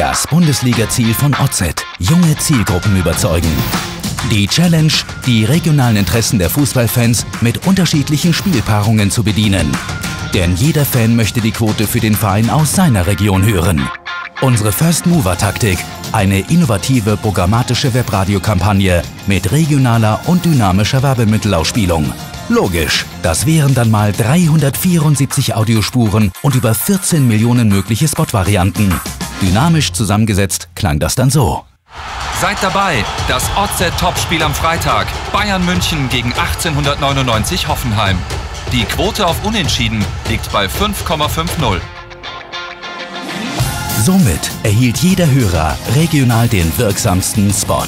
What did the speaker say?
Das Bundesliga-Ziel von OZ. Junge Zielgruppen überzeugen. Die Challenge, die regionalen Interessen der Fußballfans mit unterschiedlichen Spielpaarungen zu bedienen. Denn jeder Fan möchte die Quote für den Verein aus seiner Region hören. Unsere First Mover Taktik, eine innovative programmatische Webradiokampagne mit regionaler und dynamischer Werbemittelausspielung. Logisch, das wären dann mal 374 Audiospuren und über 14 Millionen mögliche Spotvarianten. Dynamisch zusammengesetzt klang das dann so. Seid dabei, das OZ-Topspiel am Freitag. Bayern München gegen 1899 Hoffenheim. Die Quote auf Unentschieden liegt bei 5,50. Somit erhielt jeder Hörer regional den wirksamsten Spot.